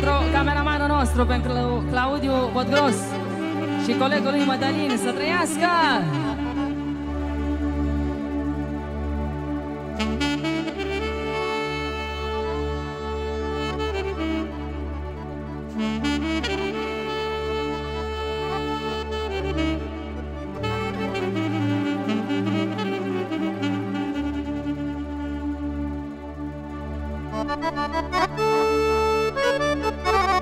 pentru cameramanul nostru, pentru Claudiu Bodgros și colegul lui Mădălin, să trăiască! Thank you.